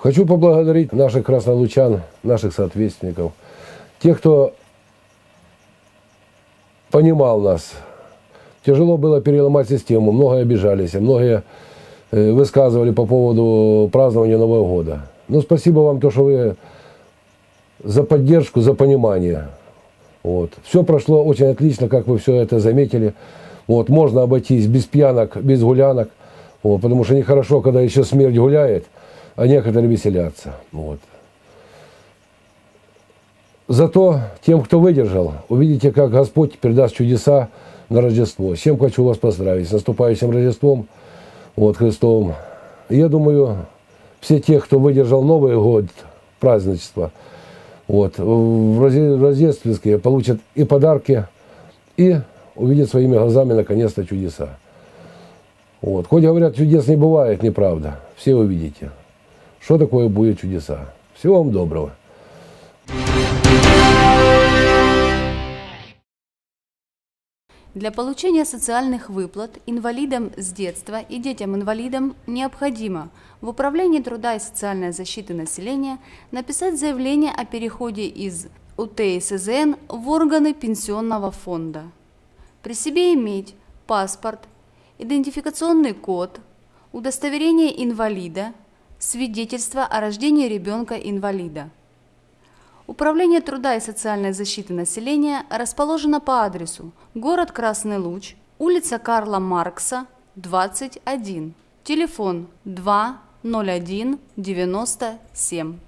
Хочу поблагодарить наших краснолучан, наших соответственников, тех, кто понимал нас. Тяжело было переломать систему, многие обижались, многие э, высказывали по поводу празднования Нового года. Ну, спасибо вам, то, что вы за поддержку, за понимание. Вот. Все прошло очень отлично, как вы все это заметили. Вот. Можно обойтись без пьянок, без гулянок. Вот. Потому что нехорошо, когда еще смерть гуляет, а некоторые веселятся. Вот. Зато тем, кто выдержал, увидите, как Господь передаст чудеса на Рождество. Всем хочу вас поздравить с наступающим Рождеством вот, Христовым. Я думаю, все те, кто выдержал Новый год, праздничество, вот, в рождественские получат и подарки, и увидят своими глазами наконец-то чудеса. Вот. Хоть говорят, чудес не бывает, неправда. Все увидите. Что такое будет чудеса. Всего вам доброго. Для получения социальных выплат инвалидам с детства и детям-инвалидам необходимо в Управлении труда и социальной защиты населения написать заявление о переходе из УТСЗН в органы пенсионного фонда. При себе иметь паспорт, идентификационный код, удостоверение инвалида, свидетельство о рождении ребенка-инвалида – Управление труда и социальной защиты населения расположено по адресу город Красный Луч, улица Карла Маркса, 21, телефон 201 97.